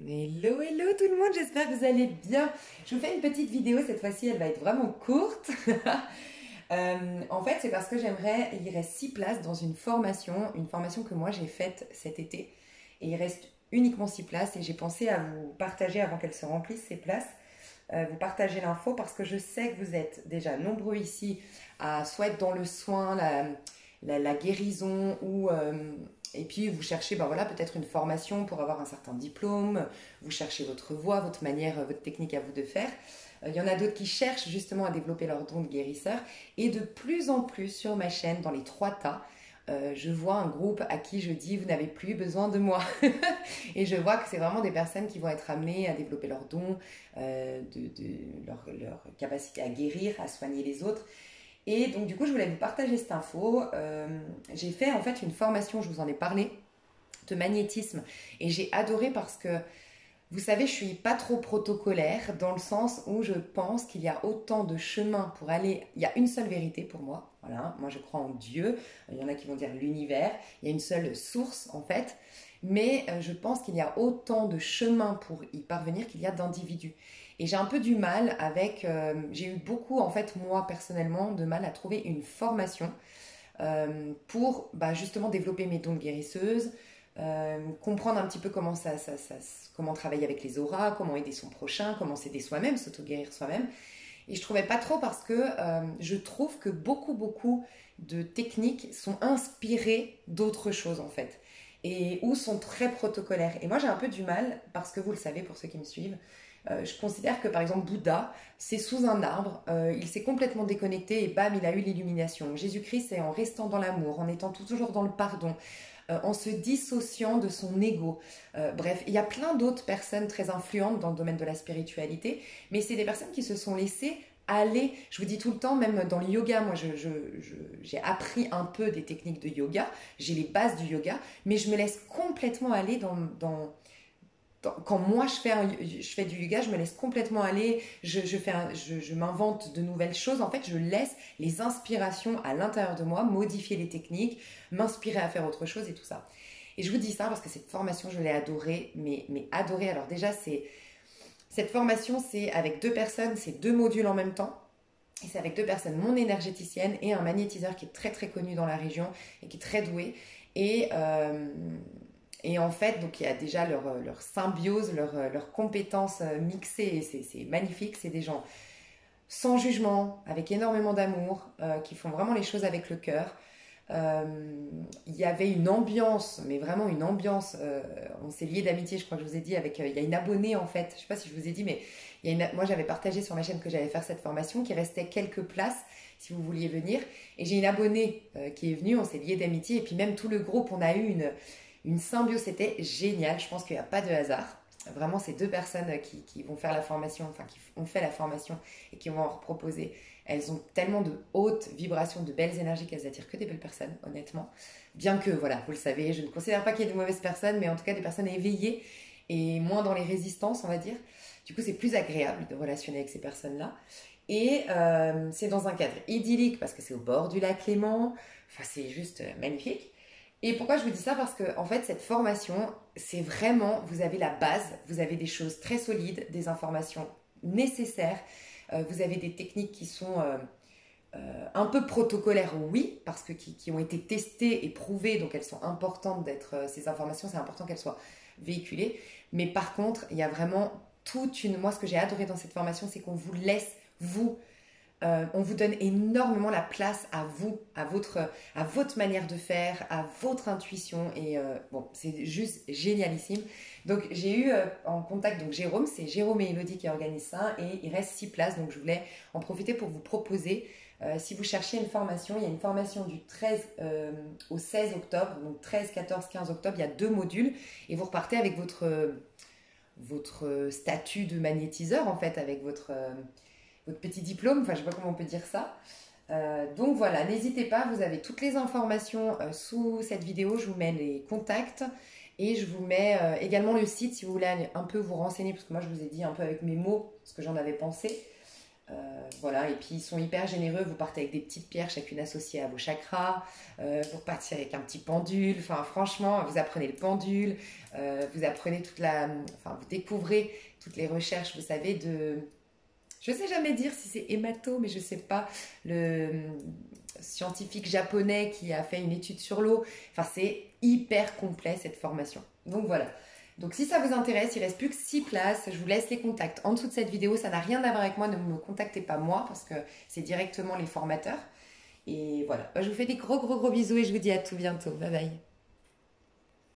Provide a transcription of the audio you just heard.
Hello, hello tout le monde, j'espère que vous allez bien. Je vous fais une petite vidéo, cette fois-ci elle va être vraiment courte. Euh, en fait, c'est parce que j'aimerais, il reste 6 places dans une formation, une formation que moi j'ai faite cet été. Et il reste uniquement 6 places et j'ai pensé à vous partager avant qu'elles se remplissent ces places. Euh, vous partager l'info parce que je sais que vous êtes déjà nombreux ici à soit dans le soin, la, guérison ou euh, et puis vous cherchez ben voilà, peut-être une formation pour avoir un certain diplôme, vous cherchez votre voix, votre manière, votre technique à vous de faire. Euh, il y en a d'autres qui cherchent justement à développer leur don de guérisseur. Et de plus en plus sur ma chaîne, dans les trois tas, euh, je vois un groupe à qui je dis vous n'avez plus besoin de moi. et je vois que c'est vraiment des personnes qui vont être amenées à développer leur don, euh, de, leur, capacité à guérir, à soigner les autres. Et donc, du coup, je voulais vous partager cette info. Euh, j'ai fait en fait une formation, je vous en ai parlé, de magnétisme. Et j'ai adoré parce que, vous savez, je suis pas trop protocolaire dans le sens où je pense qu'il y a autant de chemins pour aller. Il y a une seule vérité pour moi. Voilà, moi je crois en Dieu. Il y en a qui vont dire l'univers. Il y a une seule source en fait. Mais euh, je pense qu'il y a autant de chemins pour y parvenir qu'il y a d'individus. Et j'ai un peu du mal avec, euh, j'ai eu beaucoup en fait moi personnellement de mal à trouver une formation euh, pour bah, justement développer mes dons de guérisseuse, euh, comprendre un petit peu comment ça, ça, ça, comment travailler avec les auras, comment aider son prochain, comment s'aider soi-même, s'auto-guérir soi-même. Et je trouvais pas trop parce que je trouve que beaucoup beaucoup de techniques sont inspirées d'autres choses en fait et ou sont très protocolaires. Et moi j'ai un peu du mal parce que vous le savez pour ceux qui me suivent, euh, je considère que par exemple Bouddha, c'est sous un arbre, euh, il s'est complètement déconnecté et bam, il a eu l'illumination. Jésus-Christ, c'est en restant dans l'amour, en étant toujours dans le pardon, euh, en se dissociant de son ego. bref, il y a plein d'autres personnes très influentes dans le domaine de la spiritualité, mais c'est des personnes qui se sont laissées aller, je vous dis tout le temps, même dans le yoga, moi j'ai appris un peu des techniques de yoga, j'ai les bases du yoga, mais je me laisse complètement aller dans quand moi je fais, je fais du yoga, je me laisse complètement aller, je, fais je, m'invente de nouvelles choses. En fait, je laisse les inspirations à l'intérieur de moi, modifier les techniques, m'inspirer à faire autre chose et tout ça. Et je vous dis ça parce que cette formation, je l'ai adorée, mais, mais adorée. Alors déjà, c'est cette formation, c'est avec deux personnes, c'est deux modules en même temps. Et c'est avec deux personnes, mon énergéticienne et un magnétiseur qui est très très connu dans la région et qui est très doué. Et, euh, et en fait, donc il y a déjà leur, euh, symbiose, leurs leur euh, compétences euh, mixées, et c'est magnifique. C'est des gens sans jugement, avec énormément d'amour, qui font vraiment les choses avec le cœur. il y avait une ambiance, mais vraiment une ambiance. on s'est lié d'amitié, je crois que je vous ai dit, avec. il y a une abonnée en fait. Je sais pas si je vous ai dit, mais moi j'avais partagé sur ma chaîne que j'allais faire cette formation, qu'il restait quelques places si vous vouliez venir. Et j'ai une abonnée qui est venue, on s'est lié d'amitié, et puis même tout le groupe, on a eu une une symbiose, c'était génial. Je pense qu'il n'y a pas de hasard. Vraiment, ces deux personnes qui, vont faire la formation, enfin qui ont fait la formation et qui vont en proposer, elles ont tellement de hautes vibrations, de belles énergies qu'elles attirent que des belles personnes, honnêtement. Bien que, voilà, vous le savez, je ne considère pas qu'il y ait de mauvaises personnes, mais en tout cas des personnes éveillées et moins dans les résistances, on va dire. Du coup, c'est plus agréable de relationner avec ces personnes-là. Et euh, c'est dans un cadre idyllique parce que c'est au bord du lac Léman. Enfin, c'est juste euh, magnifique. Et pourquoi je vous dis ça? Parce que en fait, cette formation, c'est vraiment, vous avez la base, vous avez des choses très solides, des informations nécessaires, euh, vous avez des techniques qui sont euh, euh, un peu protocolaires, oui, parce que qui, ont été testées et prouvées, donc elles sont importantes d'être, ces informations, c'est important qu'elles soient véhiculées. Mais par contre, il y a vraiment toute une, moi ce que j'ai adoré dans cette formation, c'est qu'on vous laisse, vous, euh, on vous donne énormément la place à vous, à votre, manière de faire, à votre intuition. Et euh, bon, c'est juste génialissime. Donc j'ai eu euh, en contact donc Jérôme, c'est Jérôme et Elodie qui organisent ça. Et il reste six places, donc je voulais en profiter pour vous proposer. si vous cherchiez une formation, il y a une formation du 13 au 16 octobre, donc 13, 14, 15 octobre, il y a deux modules. Et vous repartez avec votre statut de magnétiseur, en fait, avec votre votre petit diplôme, enfin je sais pas comment on peut dire ça. Euh, donc voilà, n'hésitez pas, vous avez toutes les informations euh, sous cette vidéo, je vous mets les contacts et je vous mets euh, également le site si vous voulez un peu vous renseigner, parce que moi je vous ai dit un peu avec mes mots ce que j'en avais pensé. voilà, et puis ils sont hyper généreux. Vous partez avec des petites pierres, chacune associée à vos chakras. vous repartez avec un petit pendule. Enfin, franchement, vous apprenez le pendule. vous apprenez toute la. Enfin, vous découvrez toutes les recherches, vous savez, de. Je ne sais jamais dire si c'est hémato, mais je ne sais pas. Le scientifique japonais qui a fait une étude sur l'eau. Enfin, c'est hyper complet cette formation. Donc voilà. Donc si ça vous intéresse, il reste plus que 6 places. Je vous laisse les contacts en dessous de cette vidéo. Ça n'a rien à voir avec moi, ne me contactez pas moi parce que c'est directement les formateurs. Et voilà, je vous fais des gros gros gros bisous et je vous dis à tout bientôt. Bye bye.